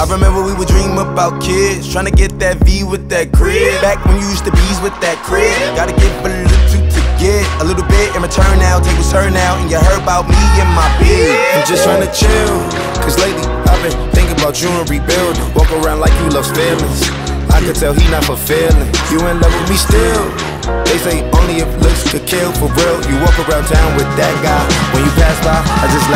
I remember we would dream about kids. trying to get that V with that crib. Back when you used to bees with that crib. Gotta give a little to get a little bit in return now. Tables turn out, and you heard about me and my beard. I'm just trying to chill, cause lately I've been thinking about you and rebuild. Walk around like you love feelings. I can tell he not fulfilling. You in love with me still. They say only if looks could kill for real. You walk around town with that guy. When you pass by, I just.